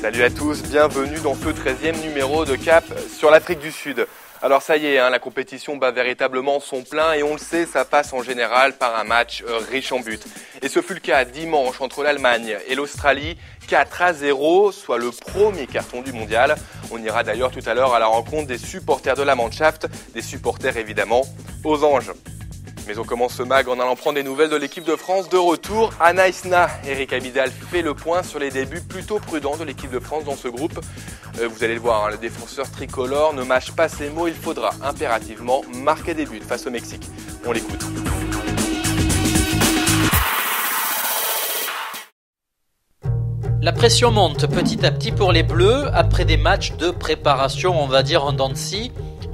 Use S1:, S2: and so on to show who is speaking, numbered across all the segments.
S1: Salut à tous, bienvenue dans ce 13e numéro de Cap sur l'Afrique du Sud. Alors ça y est, hein, la compétition bat véritablement son plein et on le sait, ça passe en général par un match euh, riche en buts. Et ce fut le cas dimanche entre l'Allemagne et l'Australie, 4 à 0, soit le premier carton du mondial. On ira d'ailleurs tout à l'heure à la rencontre des supporters de la Mannschaft, des supporters évidemment aux anges. Mais on commence ce mag en allant prendre des nouvelles de l'équipe de France de retour à Naïsna. Eric Abidal fait le point sur les débuts plutôt prudents de l'équipe de France dans ce groupe. Euh, vous allez le voir, hein, le défenseur tricolore ne mâche pas ses mots, il faudra impérativement marquer des buts face au Mexique. On l'écoute.
S2: La pression monte petit à petit pour les Bleus après des matchs de préparation, on va dire en dents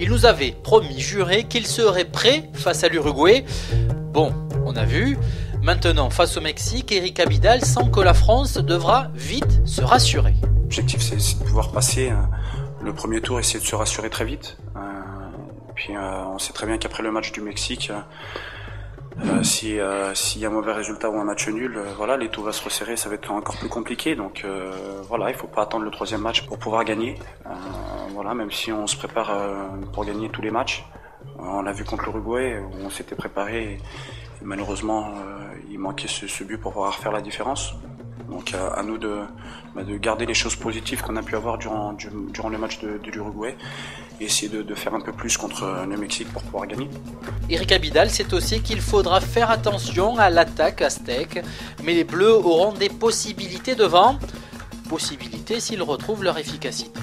S2: Ils nous avaient promis, juré qu'ils seraient prêts face à l'Uruguay. Bon, on a vu. Maintenant, face au Mexique, Eric Abidal sent que la France devra vite se rassurer.
S3: L'objectif, c'est de pouvoir passer euh, le premier tour, essayer de se rassurer très vite. Euh, puis euh, on sait très bien qu'après le match du Mexique, si s'il y a un mauvais résultat ou un match nul, voilà, les tours vont se resserrer, ça va être encore plus compliqué. Donc voilà, il faut pas attendre le troisième match pour pouvoir gagner. Voilà, même si on se prépare pour gagner tous les matchs. On l'a vu contre l'Uruguay, on s'était préparé. Et, malheureusement, il manquait ce, but pour pouvoir faire la différence. Donc à, nous de, bah, de, garder les choses positives qu'on a pu avoir durant, durant le match de, l'Uruguay et essayer de, de, faire un peu plus contre le Mexique pour pouvoir gagner.
S2: Eric Abidal sait aussi qu'il faudra faire attention à l'attaque aztèque, mais les Bleus auront des possibilités devant, possibilités s'ils retrouvent leur efficacité.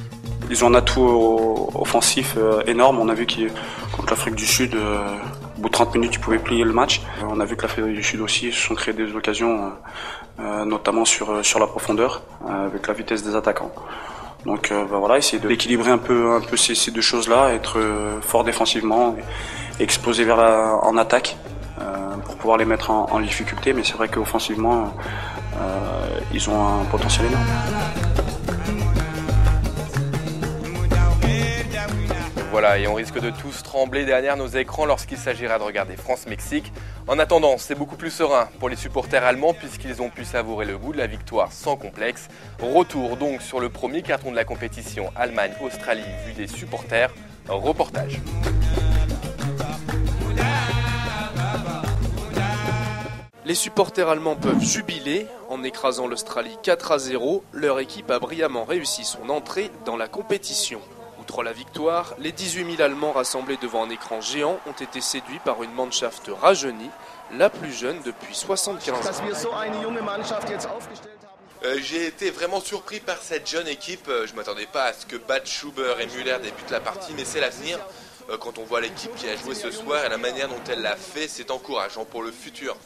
S3: Ils ont un atout offensif euh, énorme. On a vu qu'ils contre l'Afrique du Sud, euh, au bout de 30 minutes, ils pouvaient plier le match. Euh, on a vu que l'Afrique du Sud aussi se sont créés des occasions, notamment sur sur la profondeur, avec la vitesse des attaquants. Donc bah voilà, essayer d'équilibrer un peu un peu ces, ces deux choses-là, être fort défensivement, exposé vers la, en attaque pour pouvoir les mettre en, en difficulté. Mais c'est vrai qu'offensivement, ils ont un potentiel énorme.
S1: Voilà, et on risque de tous trembler derrière nos écrans lorsqu'il s'agira de regarder France-Mexique. En attendant, c'est beaucoup plus serein pour les supporters allemands puisqu'ils ont pu savourer le goût de la victoire sans complexe. Retour donc sur le premier carton de la compétition Allemagne-Australie vu des supporters. Reportage.
S4: Les supporters allemands peuvent jubiler. En écrasant l'Australie 4 à 0, leur équipe a brillamment réussi son entrée dans la compétition. Outre la victoire, les 18 000 Allemands rassemblés devant un écran géant ont été séduits par une Mannschaft rajeunie, la plus jeune depuis 75 ans.
S1: Euh, J'ai été vraiment surpris par cette jeune équipe. Euh, je ne m'attendais pas à ce que Bad Schuber et Müller débutent la partie, mais c'est l'avenir. Euh, quand on voit l'équipe qui a joué ce soir et la manière dont elle l'a fait, c'est encourageant pour le futur.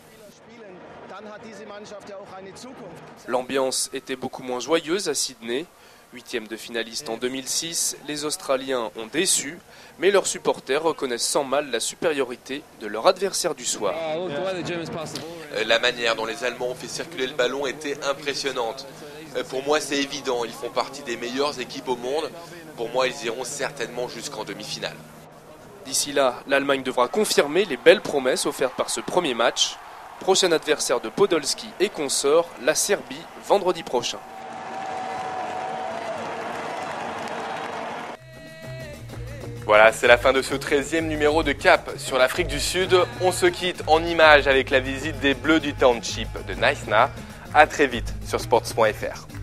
S4: L'ambiance était beaucoup moins joyeuse à Sydney. Huitième de finaliste en 2006, les Australiens ont déçu, mais leurs supporters reconnaissent sans mal la supériorité de leur adversaire du soir.
S1: Euh, La manière dont les Allemands ont fait circuler le ballon était impressionnante. Euh, Pour moi, c'est évident, ils font partie des meilleures équipes au monde. Pour moi, ils iront certainement jusqu'en demi-finale.
S4: D'ici là, l'Allemagne devra confirmer les belles promesses offertes par ce premier match. Prochain adversaire de Podolski et consort, la Serbie, vendredi prochain.
S1: Voilà, c'est la fin de ce 13e numéro de Cap sur l'Afrique du Sud. On se quitte en images avec la visite des Bleus du Township de Naïsna. A très vite sur sports.fr.